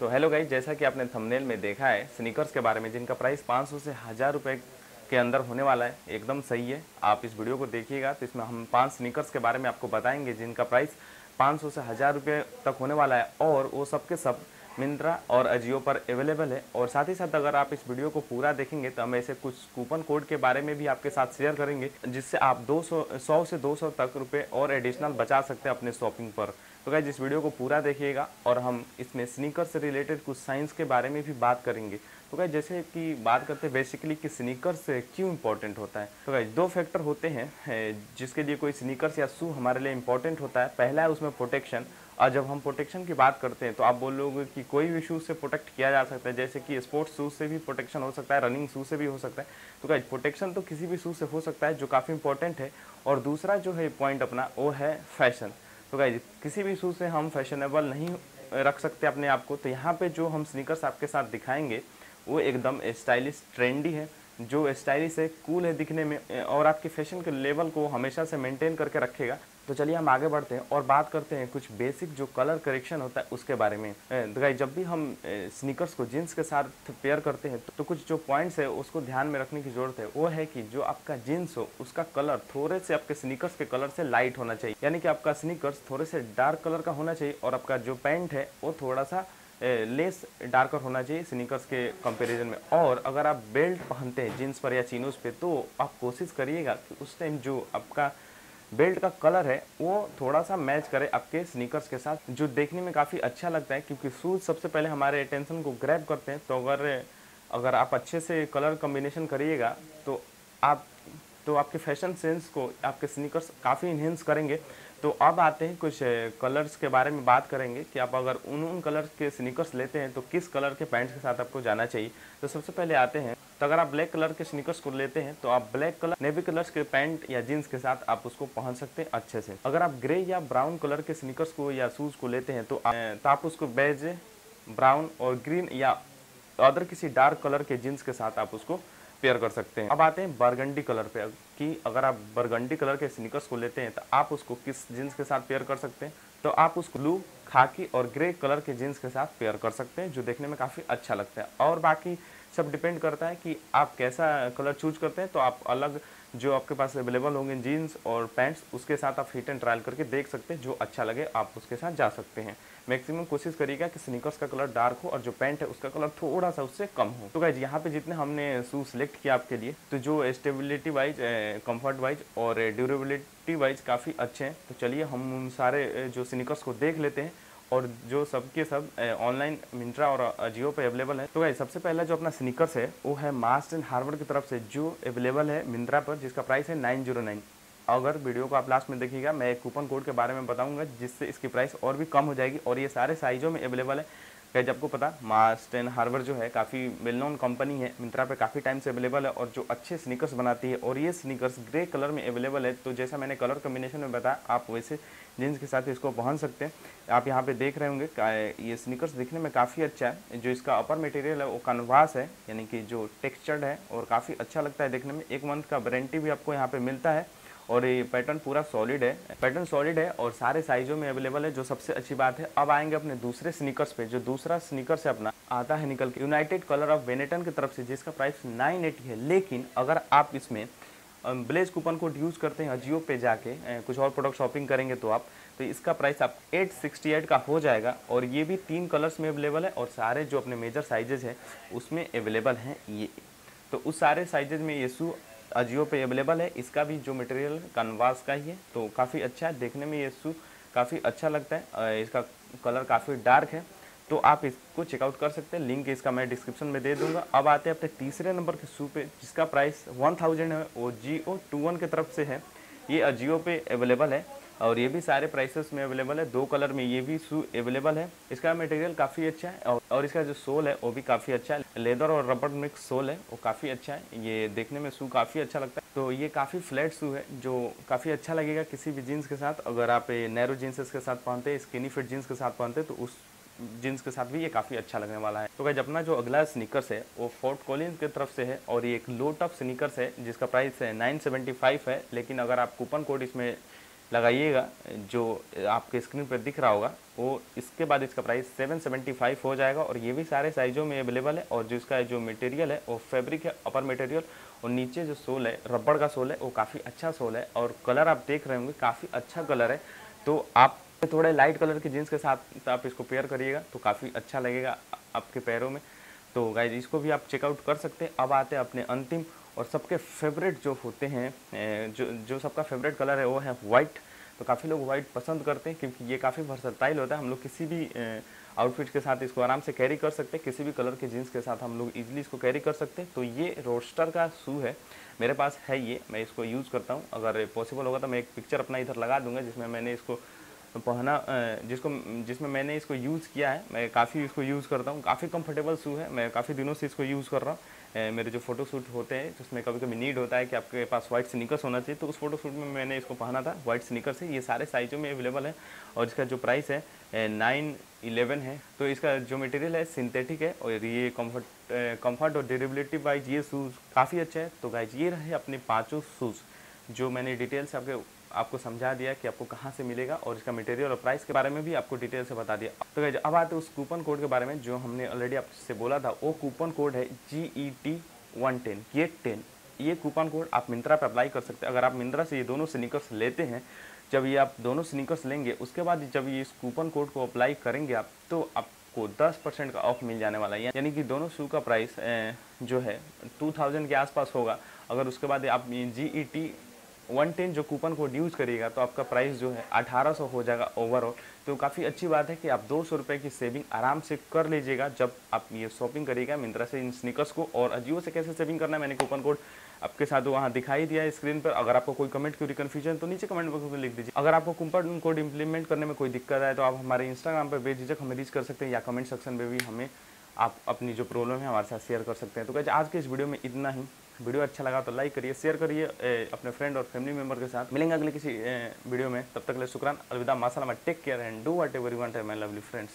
तो hello guys जैसा कि आपने थंबनेल में देखा है स्नीकर्स के बारे में, जिनका प्राइस 500 से हज़ार रुपये के अंदर होने वाला है, एकदम सही है। आप इस वीडियो को देखिएगा तो इसमें हम पाँच स्नीकर्स के बारे में आपको बताएँगे, जिनका प्राइस 500 से हज़ार रुपये तक होने वाला है, और वो सब के सब मिंत्रा और अजियो पर अवेलेबल है। और साथ ही साथ अगर आप इस वीडियो को पूरा देखेंगे तो हम ऐसे कुछ कूपन कोड के बारे में भी आपके साथ शेयर करेंगे, जिससे आप 200 सौ, से 200 तक रुपए और एडिशनल बचा सकते हैं अपने शॉपिंग पर। तो गाइज़ इस वीडियो को पूरा देखिएगा और हम इसमें स्नीकर से रिलेटेड कुछ साइंस के बारे में भी बात करेंगे। तो गाइज़ जैसे कि बात करते हैं बेसिकली कि स्नीकर्स क्यों इंपॉर्टेंट होता है। तो गाइज़ दो फैक्टर होते हैं जिसके लिए कोई स्नीकर्स या शू हमारे लिए इंपॉर्टेंट होता है। पहला है उसमें प्रोटेक्शन और जब हम प्रोटेक्शन की बात करते हैं तो आप बोलोगे कि कोई भी शूज़ से प्रोटेक्ट किया जा सकता है। जैसे कि स्पोर्ट्स शूज़ से भी प्रोटेक्शन हो सकता है रनिंग शूज़ से भी हो सकता है। तो क्या प्रोटेक्शन तो किसी भी शूज़ से हो सकता है, जो काफ़ी इंपॉर्टेंट है। और दूसरा जो है पॉइंट अपना, वो है फ़ैशन तो गाइज़ किसी भी शूज़ से हम फैशनेबल नहीं रख सकते अपने आप को। तो यहाँ पे जो हम स्नीकर्स आपके साथ दिखाएँगे, वो एकदम स्टाइलिश ट्रेंडी है, जो स्टाइलिश है कूल है दिखने में और आपके फ़ैशन के लेवल को हमेशा से मेंटेन करके रखेगा। तो चलिए हम आगे बढ़ते हैं और बात करते हैं कुछ बेसिक जो कलर करेक्शन होता है उसके बारे में। गाइस जब भी हम स्नीकर्स को जीन्स के साथ पेयर करते हैं तो, कुछ जो पॉइंट्स है उसको ध्यान में रखने की ज़रूरत है। वो है कि जो आपका जीन्स हो उसका कलर थोड़े से आपके स्नीकर्स के कलर से लाइट होना चाहिए। यानी कि आपका स्नीकर्स थोड़े से डार्क कलर का होना चाहिए और आपका जो पैंट है वो थोड़ा सा लेस डार्कर होना चाहिए स्नीकर्स के कंपैरिजन में। और अगर आप बेल्ट पहनते हैं जीन्स पर या चीनोस पे तो आप कोशिश करिएगा कि उस टाइम जो आपका बेल्ट का कलर है, वो थोड़ा सा मैच करे आपके स्नीकर्स के साथ, जो देखने में काफ़ी अच्छा लगता है, क्योंकि शूज़ सबसे पहले हमारे अटेंशन को ग्रैप करते हैं। तो अगर अगर आप अच्छे से कलर कम्बिनेशन करिएगा तो आप तो आपके फ़ैशन सेंस को आपके स्नीकर्स काफ़ी इन्हेंस करेंगे। तो अब आते हैं कुछ कलर्स के बारे में बात करेंगे कि आप अगर उन उन कलर के स्नीकर्स लेते हैं तो किस कलर के पैंट्स के साथ आपको जाना चाहिए। तो सबसे पहले आते हैं तो अगर आप ब्लैक कलर के स्निकर्स को लेते हैं तो आप ब्लैक कलर नेवी कलर्स के पैंट या जीन्स के साथ आप उसको पहन सकते हैं अच्छे से। अगर आप ग्रे या ब्राउन कलर के स्निकर्स को या शूज़ को लेते हैं तो, तो आप उसको बेज ब्राउन और ग्रीन या अदर किसी डार्क कलर के जीन्स के साथ आप उसको पेयर कर सकते हैं। अब आते हैं बरगंडी कलर पे कि। अगर आप बरगंडी कलर के स्निकर्स को लेते हैं तो आप उसको किस जीन्स के साथ पेयर कर सकते हैं? तो आप उसको ब्लू खाकी और ग्रे कलर के जीन्स के साथ पेयर कर सकते हैं, जो देखने में काफ़ी अच्छा लगता है। और बाकी सब डिपेंड करता है कि आप कैसा कलर चूज़ करते हैं तो आप अलग जो आपके पास अवेलेबल होंगे जीन्स और पैंट्स उसके साथ आप फिट एंड ट्रायल करके देख सकते हैं, जो अच्छा लगे आप उसके साथ जा सकते हैं। मैक्सिमम कोशिश करिएगा कि स्नीकर्स का कलर डार्क हो और जो पैंट है उसका कलर थोड़ा सा उससे कम हो। तो गाइज़ यहाँ पे जितने हमने शूज़ सिलेक्ट किया आपके लिए तो जो स्टेबिलिटी वाइज कंफर्ट वाइज और ड्यूरेबिलिटी वाइज काफ़ी अच्छे हैं। तो चलिए हम उन सारे जो स्नीकर्स को देख लेते हैं। और जो सबके सब ऑनलाइन सब, मिंट्रा और जियो पे अवेलेबल है। तो भाई सबसे पहला जो अपना स्निकर्स है वो है मास्ट एंड हार्वर्ड की तरफ़ से जो अवेलेबल है मिंत्रा पर जिसका प्राइस है नाइन ज़ीरो नाइन अगर वीडियो को आप लास्ट में देखिएगा मैं एक कूपन कोड के बारे में बताऊँगा जिससे इसकी प्राइस और भी कम हो जाएगी और ये सारे साइजों में अवेलेबल है। क्या आपको पता मास्ट एंड हार्बर जो है काफ़ी वेल नोन कंपनी है, मिंत्रा पे काफ़ी टाइम से अवेलेबल है और जो अच्छे स्नीकर्स बनाती है और ये स्नीकर्स ग्रे कलर में अवेलेबल है तो जैसा मैंने कलर कम्बिनेशन में बताया, आप वैसे जीन्स के साथ इसको पहन सकते हैं। आप यहाँ पे देख रहे होंगे ये स्नीकर्स दिखने में काफ़ी अच्छा है, जो इसका अपर मटेरियल है, वो कन्वास है, यानी कि जो टेक्स्चर्ड है और काफ़ी अच्छा लगता है देखने में। एक मंथ का वारंटी भी आपको यहाँ पर मिलता है। और ये पैटर्न पूरा सॉलिड है। पैटर्न सॉलिड है और सारे साइजों में अवेलेबल है, जो सबसे अच्छी बात है। अब आएँगे अपने दूसरे स्निकर्स पे, जो दूसरा स्निकर्स है अपना आता है निकल के। यूनाइटेड कलर ऑफ़ वेनेटन की तरफ़ से, जिसका प्राइस नाइन है। लेकिन अगर आप इसमें ब्लेज कूपन कोड यूज़ करते हैं अजियो पे जाके कुछ और प्रोडक्ट शॉपिंग करेंगे तो आप तो इसका प्राइस आप 868 का हो जाएगा। और ये भी तीन कलर्स में अवेलेबल है और सारे जो अपने मेजर साइजेज हैं, उसमें अवेलेबल हैं ये। तो उस सारे साइजेज में ये शू अजियो पे अवेलेबल है। इसका भी जो मटेरियल कनवास का ही है। तो काफ़ी अच्छा है। देखने में ये शू काफ़ी अच्छा लगता है। इसका कलर काफ़ी डार्क है। तो आप इसको चेकआउट कर सकते हैं। लिंक इसका मैं डिस्क्रिप्शन में दे दूँगा। अब आते हैं अपने तीसरे नंबर के शू पे, जिसका प्राइस वन थाउज़ेंड है। वो जी ओ टू वन की तरफ़ से है। ये अजियो पे अवेलेबल है। और ये भी सारे प्राइसेस में अवेलेबल है। दो कलर में ये भी शू अवेलेबल है। इसका मटेरियल काफ़ी अच्छा है और, और इसका जो सोल है वो भी काफ़ी अच्छा है। लेदर और रबर मिक्स सोल है वो काफ़ी अच्छा है। ये देखने में शू काफ़ी अच्छा लगता है। तो ये काफ़ी फ्लैट शू है जो काफ़ी अच्छा लगेगा किसी भी जीन्स के साथ। अगर आप नैरो जीन्स के साथ पहनते स्किनी फिट जीन्स के साथ पहनते तो उस जीन्स के साथ भी ये काफ़ी अच्छा लगने वाला है। तो गाइज़ अपना जो अगला स्नीकर्स है वो फोर्ट कॉलिन की तरफ़ से है और ये एक लो टफ स्नीकर्स है जिसका प्राइस है 975 है। लेकिन अगर आप कूपन कोड इसमें लगाइएगा, जो आपके स्क्रीन पर दिख रहा होगा, वो इसके बाद इसका प्राइस 775 हो जाएगा और ये भी सारे साइज़ों में अवेलेबल है और जो इसका जो मटेरियल है, वो फैब्रिक है अपर मटेरियल और नीचे जो सोल है, रबड़ का सोल है, वो काफ़ी अच्छा सोल है और कलर आप देख रहे होंगे, काफ़ी अच्छा कलर है। तो आप थोड़े लाइट कलर के जीन्स के साथ आप इसको पेयर करिएगा तो काफ़ी अच्छा लगेगा आपके पैरों में। तो गाइज़ इसको भी आप चेकआउट कर सकते हैं। अब आते हैं अपने अंतिम और सबके फेवरेट जो होते हैं जो जो सबका फेवरेट कलर है, वो है वाइट तो काफ़ी लोग वाइट पसंद करते हैं क्योंकि ये काफ़ी वर्सटाइल होता है। हम लोग किसी भी आउटफिट के साथ इसको आराम से कैरी कर सकते हैं। किसी भी कलर के जीन्स के साथ हम लोग इजीली इसको कैरी कर सकते हैं। तो ये रोस्टर का शू है। मेरे पास है ये। मैं इसको यूज़ करता हूँ। अगर पॉसिबल होगा तो मैं एक पिक्चर अपना इधर लगा दूँगा, जिसमें मैंने इसको पहना जिसको, जिसमें मैंने इसको यूज़ किया है। मैं काफ़ी इसको यूज़ करता हूँ। काफ़ी कंफर्टेबल शू है। मैं काफ़ी दिनों से इसको यूज़ कर रहा हूँ। मेरे जो फ़ोटो शूट होते हैं, जिसमें कभी कभी नीड होता है कि आपके पास वाइट स्निकर्स होना चाहिए तो उस फ़ोटो शूट में मैंने इसको पहना था वाइट स्निकर से। ये सारे साइज़ों में अवेलेबल है और इसका जो प्राइस है नाइन इलेवन है। तो इसका जो मटेरियल है सिंथेटिक है और ये कंफर्ट कंफर्ट और ड्यूरेबिलिटी वाइज ये शूज़ काफ़ी अच्छा है। तो गाइज़ ये रहे अपने पाँचों शूज़ जो मैंने डिटेल से आपके आपको समझा दिया कि आपको कहाँ से मिलेगा और इसका मटेरियल और प्राइस के बारे में भी आपको डिटेल से बता दिया। तो अब आते हैं उस कूपन कोड के बारे में जो हमने ऑलरेडी आपसे बोला था। वो कूपन कोड है G E T one ten get ten ये कूपन कोड आप मिंत्रा पर अप्लाई कर सकते हैं। अगर आप मिंत्रा से ये दोनों स्निकर्स लेते हैं, जब ये आप दोनों स्निकर्स लेंगे, उसके बाद जब ये इस कूपन कोड को अप्लाई करेंगे आप तो आपको 10 परसेंट का ऑफ़ मिल जाने वाला है। यानी कि दोनों शू का प्राइस जो है 2000 के आसपास होगा। अगर उसके बाद आप G E T one ten जो कूपन कोड यूज़ करिएगा तो आपका प्राइस जो है अठारह सौ हो जाएगा ओवरऑल तो काफ़ी अच्छी बात है कि आप दो सौ रुपये की सेविंग आराम से कर लीजिएगा जब आप ये शॉपिंग करिएगा मिंत्रा से इन स्निकर्स को, और अजियो से कैसे सेविंग करना है मैंने कूपन कोड आपके साथ वहाँ दिखाई दिया है स्क्रीन पर। अगर आपको कोई कमेंट की कन्फ्यूज़न तो नीचे कमेंट बॉक्स में लिख दीजिए। अगर आपको कूपन कोड इंप्लीमेंट करने में कोई दिक्कत आए तो आप हमारे इंस्टाग्राम पर बेझिझक हमें रीच कर सकते हैं, या कमेंट सेक्शन में भी हमें आप अपनी जो प्रॉब्लम है हमारे साथ शेयर कर सकते हैं। तो आज के इस वीडियो में इतना ही। वीडियो अच्छा लगा तो लाइक करिए, शेयर करिए अपने फ्रेंड और फैमिली मेंबर के साथ। मिलेंगे अगले किसी वीडियो में। तब तक ले शुक्रान, अलविदा। माशाला take care and do whatever you want my lovely friends.